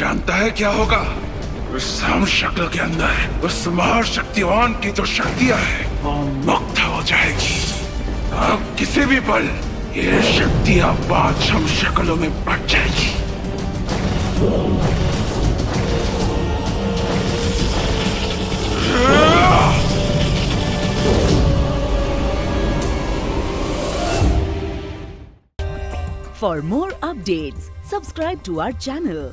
जानता है क्या होगा? उस हम शक्ल के अंदर उस महाशक्तिवान की जो शक्तियाँ है वो मुक्त हो जाएगी। अब किसी भी पल ये शक्तियाँ हम शक्लों में बढ़ जाएगी। For more updates, subscribe to our channel,